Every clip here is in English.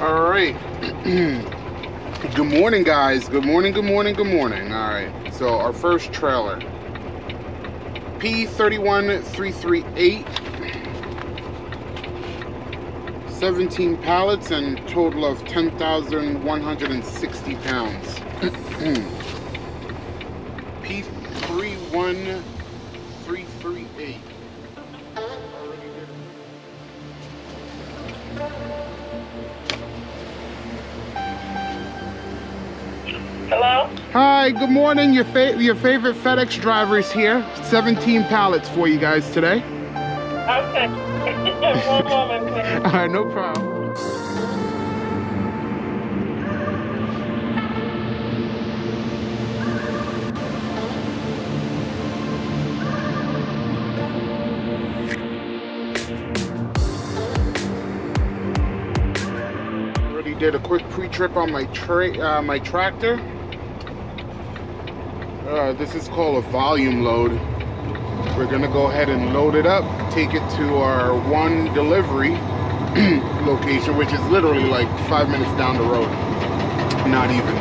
All right. good morning, guys. Good morning, good morning, good morning. All right. So, our first trailer P31338. 17 pallets and total of 10,160 pounds. P31338. Hello? Hi, good morning. Your fa- your favorite FedEx driver is here. 17 pallets for you guys today. Okay. One moment, please. All right, no problem. Already did a quick pre-trip on my tra- uh, my tractor. This is called a volume load. We're gonna go ahead and load it up, take it to our one delivery location, which is literally like five minutes down the road. Not even.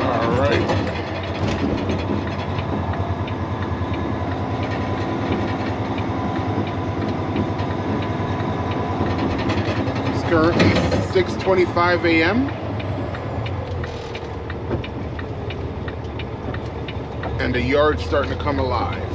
All right. It's currently 6:25 a.m. And the yard's starting to come alive.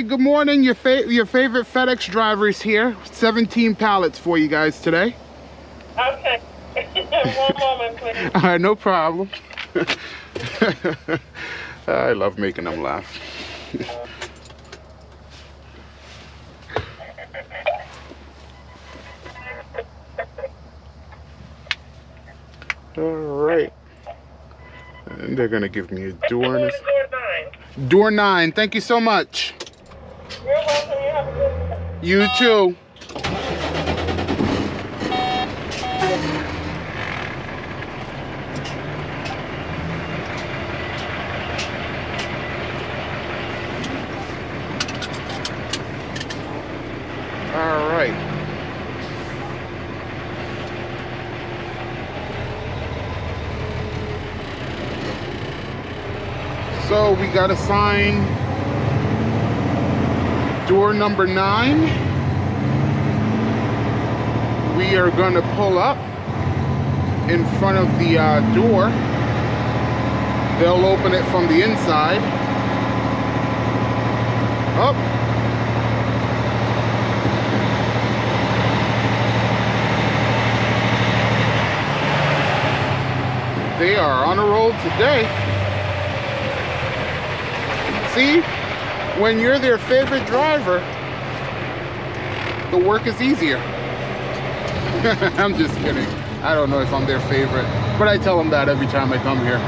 Good morning. Your fa- your favorite FedEx driver is here. 17 pallets for you guys today. Okay. One moment, please. All right, no problem. I love making them laugh. All right. And they're gonna give me a door. Door nine. Door nine. Thank you so much. You're welcome. You have a good. You too. All right. So we got assigned door number nine. We are going to pull up in front of the uh, door. They'll open it from the inside. Up. They are on a roll today. See, when you're their favorite driver, the work is easier. I'm just kidding. I don't know if I'm their favorite, but I tell them that every time I come here.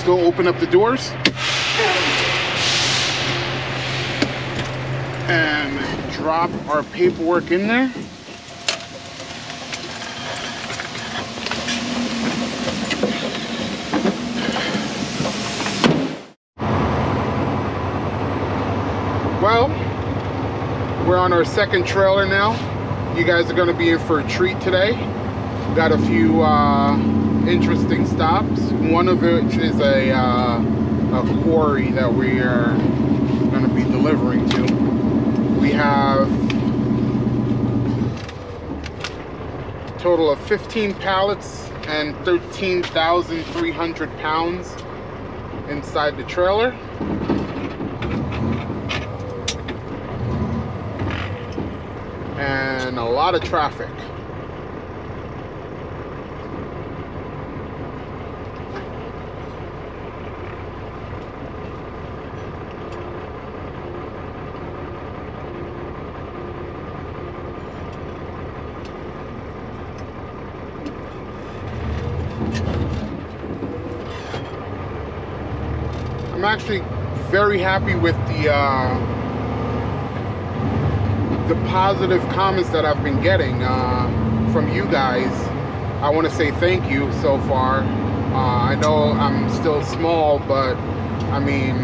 Let's go open up the doors. And drop our paperwork in there. Well, we're on our second trailer now. You guys are going to be in for a treat today. Got a few uh, interesting stops. One of which is a, uh, a quarry that we are going to be delivering to. We have a total of 15 pallets and 13,300 pounds inside the trailer. And a lot of traffic. I'm actually very happy with the uh, the positive comments that I've been getting uh, from you guys. I want to say thank you so far. Uh, I know I'm still small, but I mean,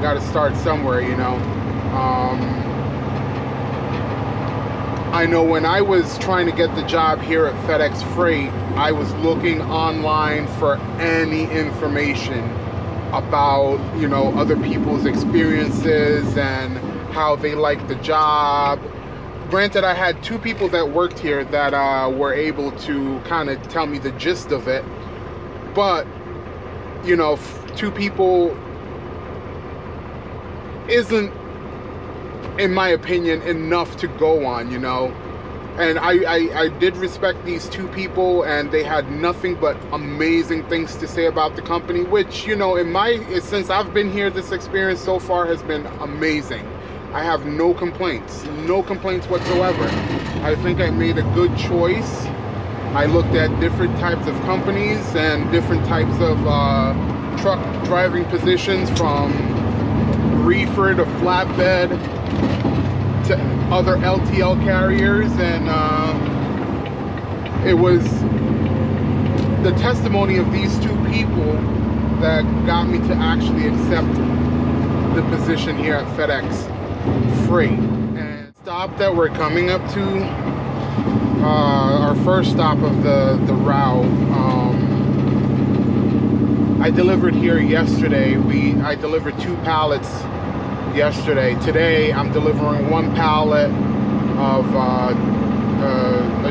got to start somewhere, you know. Um, I know when I was trying to get the job here at FedEx Freight, I was looking online for any information about, you know, other people's experiences and how they like the job. Granted, I had two people that worked here that uh, were able to kind of tell me the gist of it, but you know, two people isn't, in my opinion, enough to go on. You know, and I, I I did respect these two people, and they had nothing but amazing things to say about the company. Which you know, in my since I've been here, this experience so far has been amazing. I have no complaints, no complaints whatsoever. I think I made a good choice I looked at different types of companies and different types of uh, truck driving positions from reefer to flatbed to other LTL carriers and uh, it was the testimony of these two people that got me to actually accept the position here at FedEx Freight. And stop that we're coming up to, uh, our first stop of the, the route, um, I delivered here yesterday. We I delivered two pallets yesterday. Today I'm delivering one pallet of uh, uh,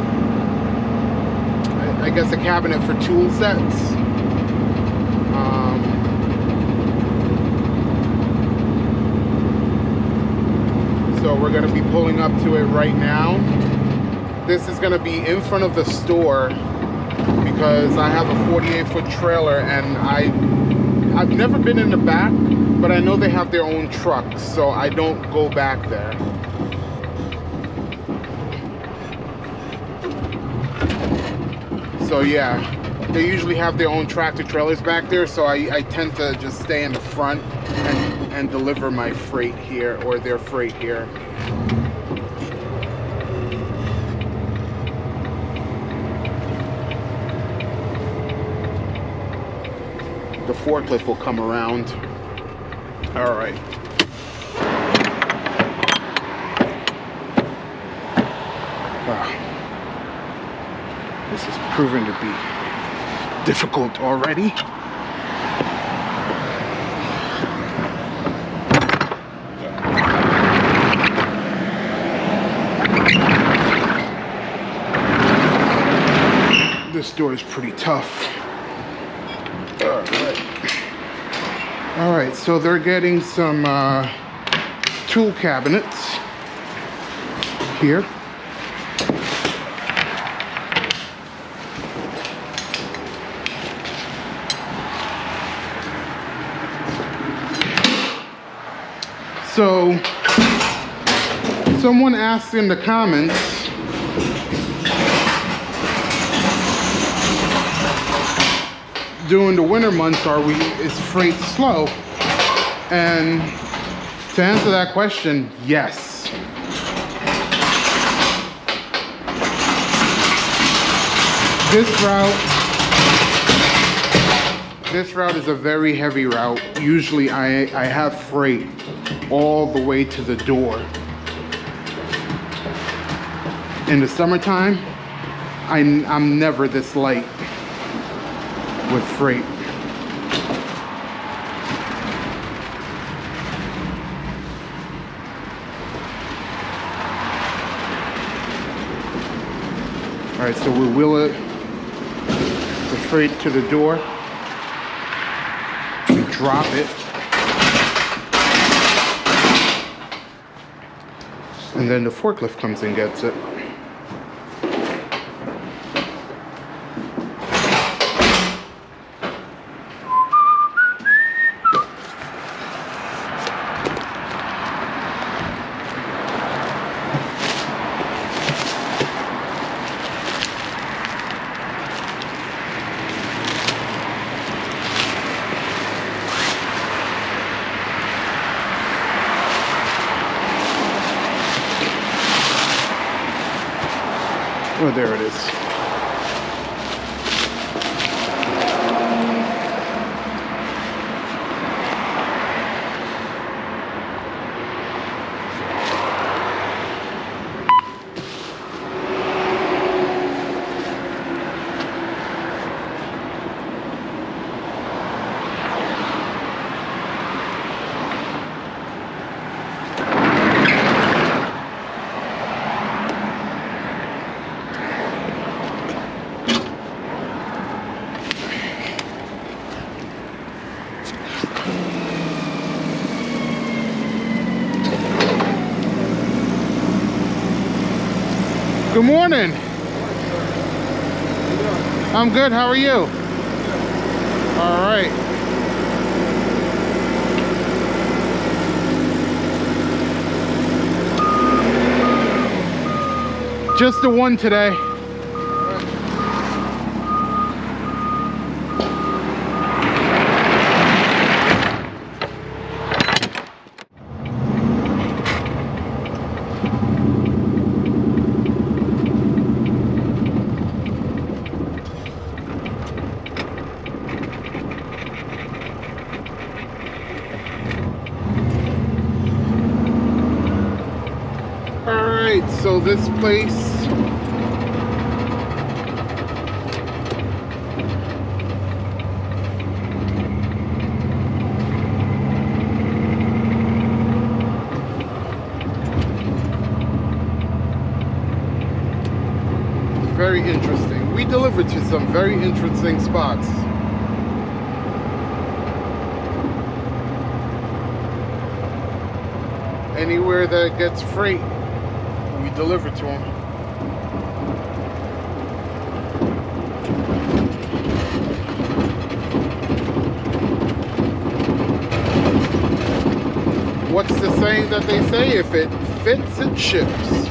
a, I guess a cabinet for tool sets. Um, so we're gonna be pulling up to it right now. This is gonna be in front of the store because I have a 48 foot trailer and I I've never been in the back, but I know they have their own trucks, so I don't go back there. So yeah, they usually have their own tractor trailers back there, so I, I tend to just stay in the front and, and deliver my freight here or their freight here. Forklift will come around. All right. Wow. This is proving to be difficult already. This door is pretty tough. All right. All right, so they're getting some uh, tool cabinets here. So, someone asked in the comments during the winter months are we is freight slow? And to answer that question, yes. This route this route is a very heavy route. Usually I, I have freight all the way to the door. In the summertime, I, I'm never this light with freight. All right, so we wheel it the freight to the door, we drop it, and then the forklift comes and gets it. Oh, there it is. Good morning. I'm good. How are you? All right. Just the one today. this place. Very interesting. We delivered to some very interesting spots. Anywhere that gets freight, we deliver to them. What's the saying that they say? If it fits, it ships.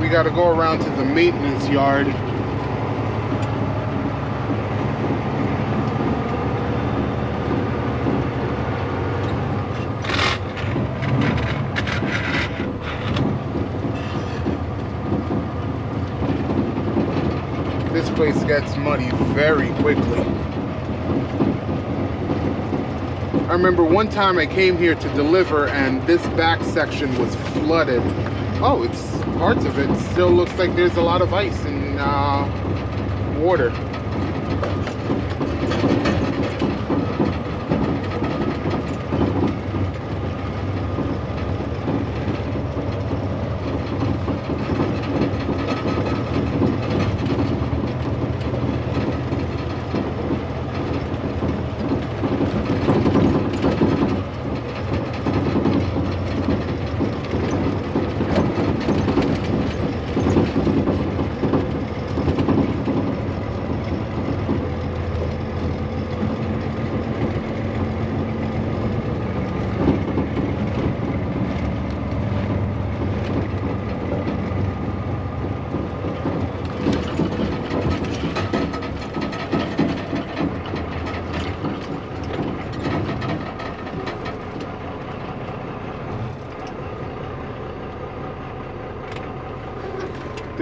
We got to go around to the maintenance yard. This place gets muddy very quickly. I remember one time I came here to deliver and this back section was flooded. Oh, it's parts of it still looks like there's a lot of ice and uh, water.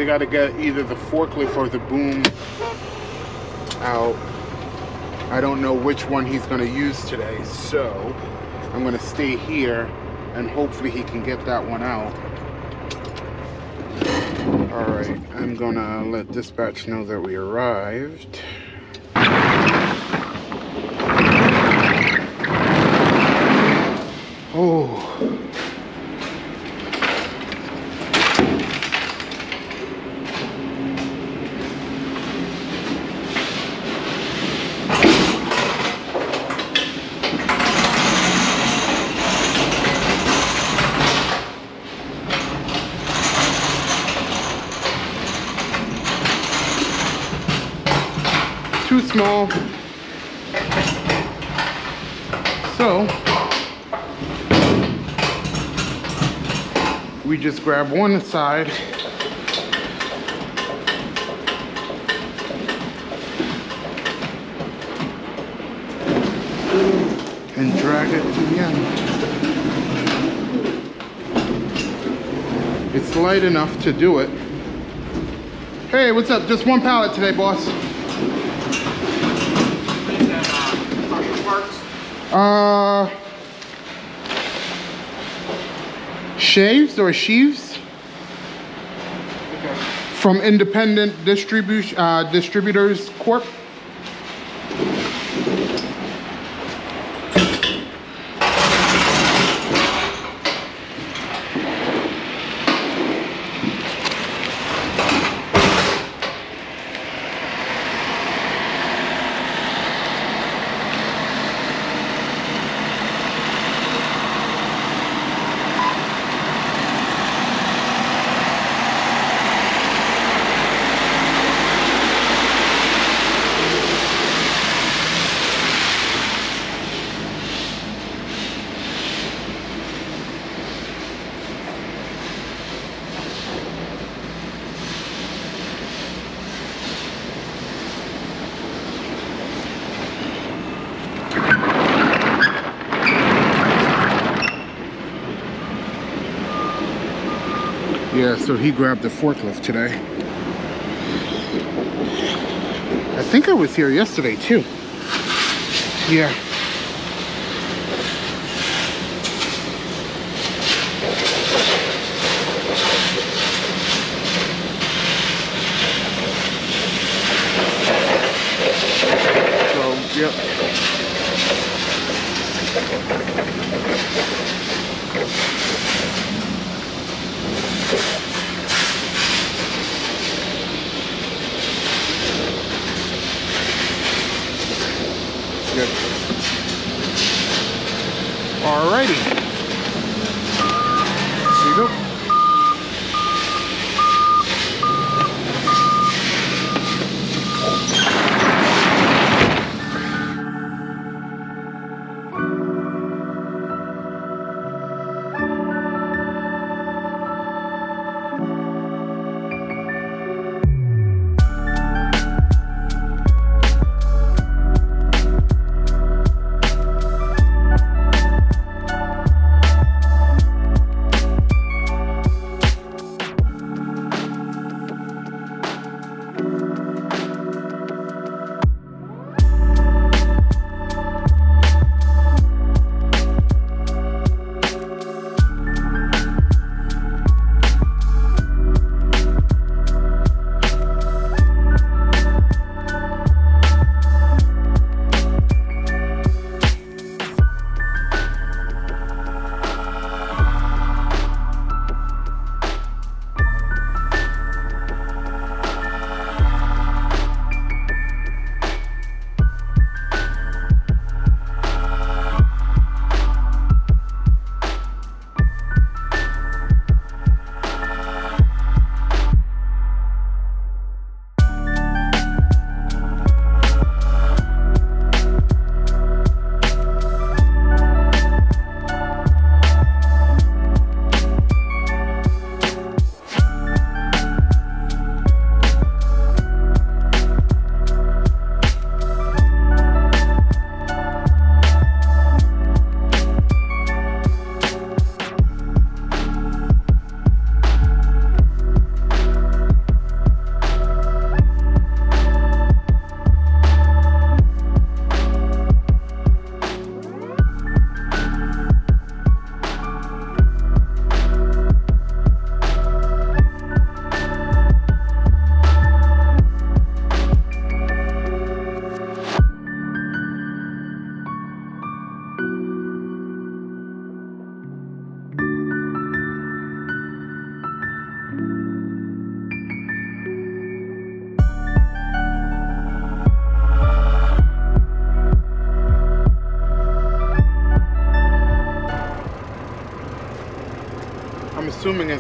Got to get either the forklift or the boom out. I don't know which one he's going to use today, so I'm going to stay here and hopefully he can get that one out. All right, I'm going to let dispatch know that we arrived. Oh. too small. So we just one side and drag it to the end. It's light enough to do it. Hey, what's up? Just one pallet today, boss. Uh, shaves or sheaves from Independent uh, Distributors Corp. Yeah, so he grabbed the forklift today. I think I was here yesterday too. Yeah.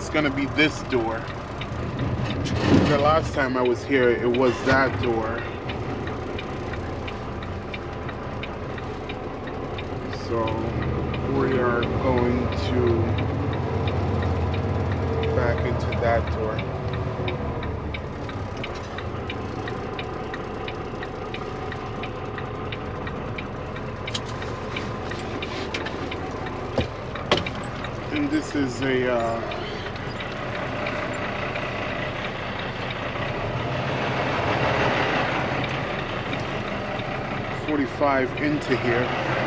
It's gonna be this door. The last time I was here, it was that door. So we are going to back into that door. And this is a uh, Forty-five into here.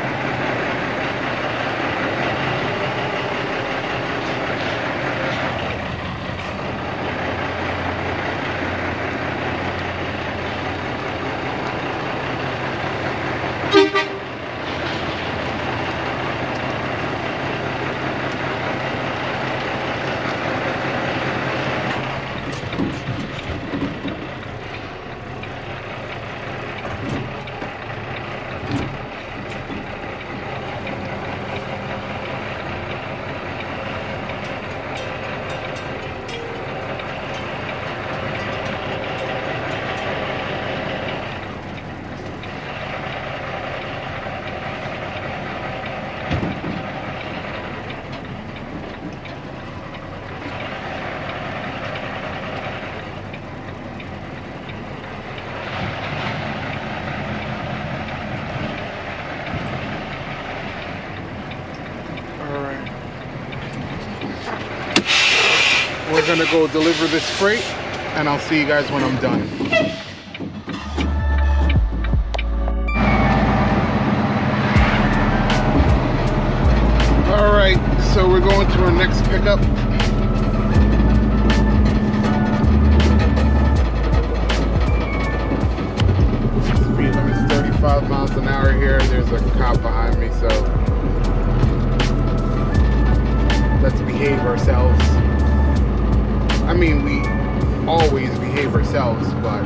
Gonna go deliver this freight and I'll see you guys when I'm done. All right, so we're going to our next pickup. Speed limit's 35 miles an hour here. There's a cop behind me, so let's behave ourselves. Mean, we always behave ourselves, but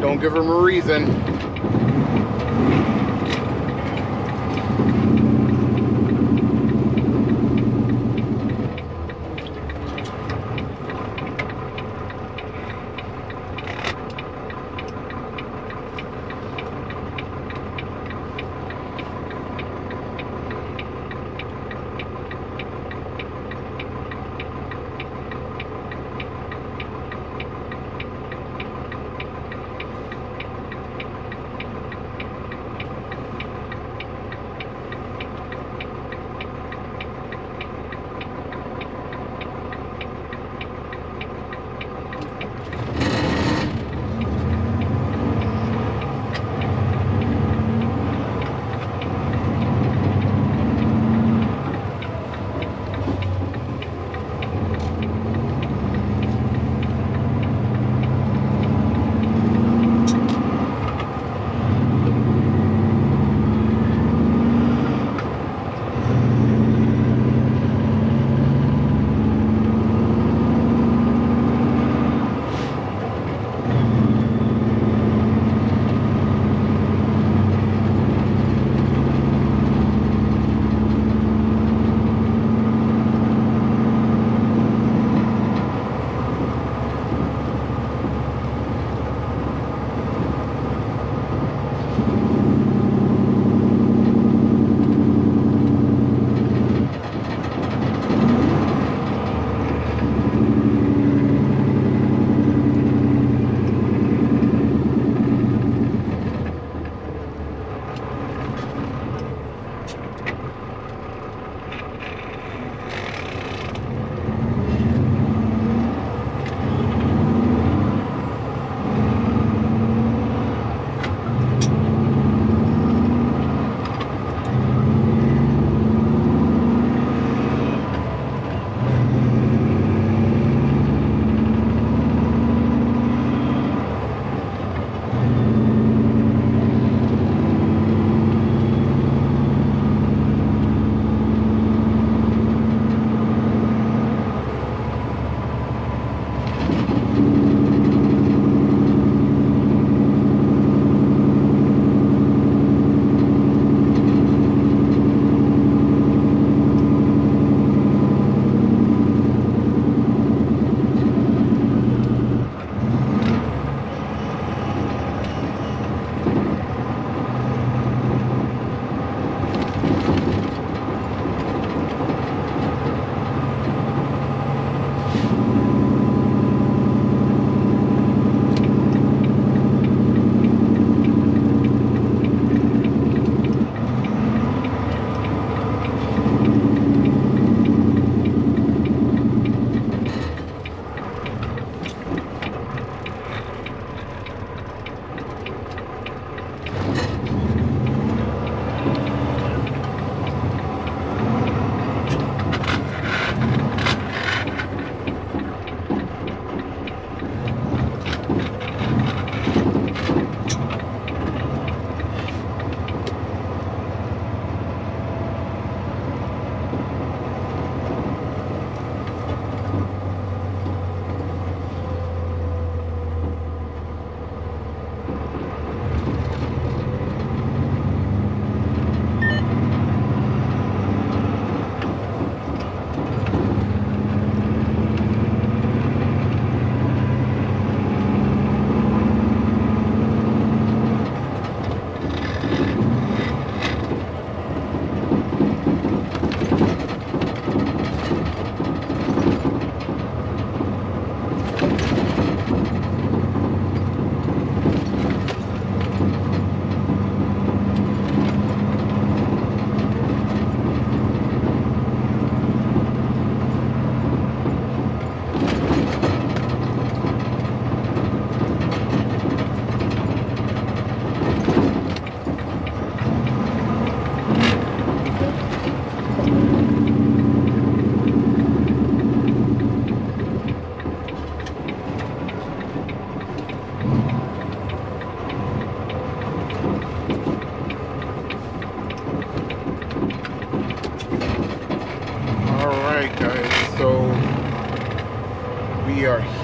don't give them a reason.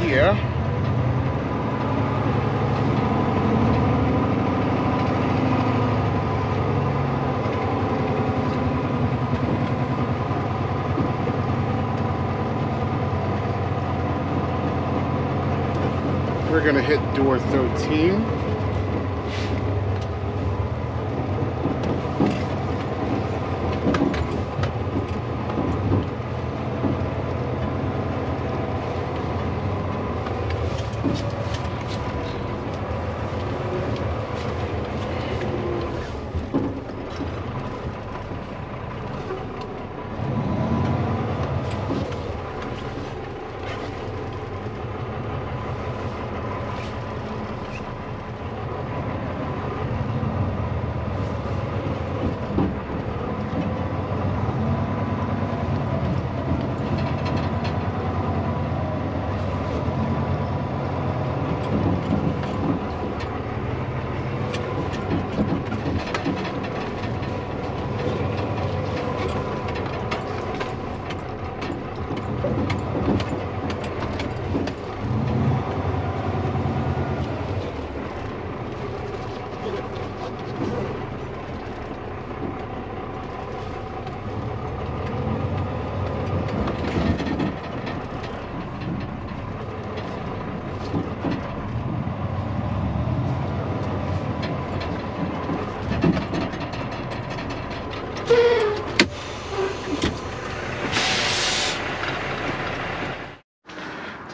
Here. We're gonna hit door 13.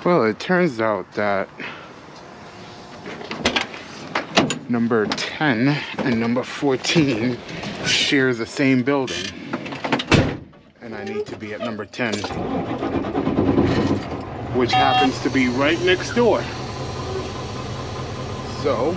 Well, it turns out that number 10 and number 14 share the same building. And I need to be at number 10, which happens to be right next door. So,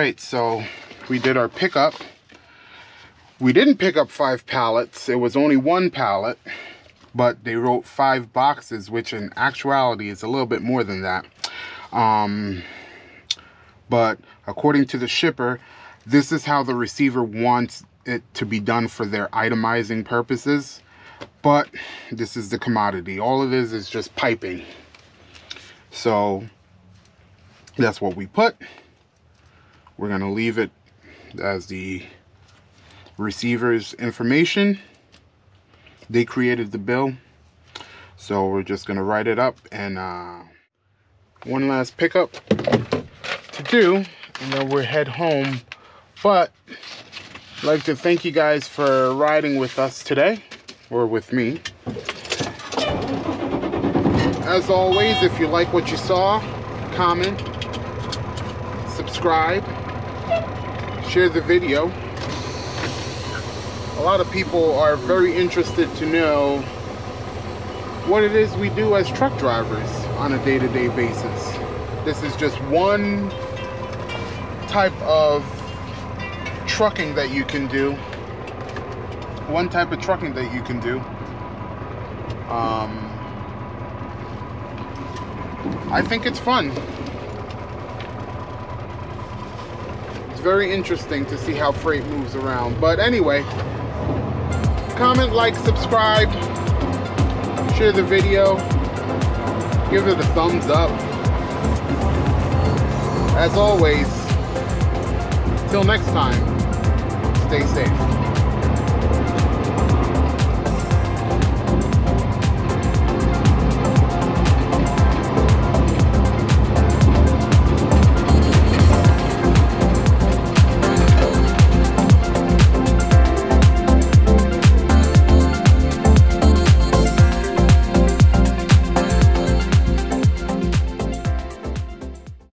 right, so we did our pickup. We didn't pick up five pallets. It was only one pallet, but they wrote five boxes, which in actuality is a little bit more than that. Um, but according to the shipper, this is how the receiver wants it to be done for their itemizing purposes. But this is the commodity. All it is is just piping. So that's what we put. We're going to leave it as the receiver's information. They created the bill. So we're just going to write it up and uh, one last pickup to do and then we'll head home. But I'd like to thank you guys for riding with us today or with me. As always, if you like what you saw, comment, subscribe, share the video. A lot of people are very interested to know what it is we do as truck drivers on a day-to-day -day basis. This is just one type of trucking that you can do one type of trucking that you can do. Um, I think it's fun. Very interesting to see how freight moves around. But anyway, comment, like, subscribe, share the video, give it a thumbs up. As always, till next time, stay safe.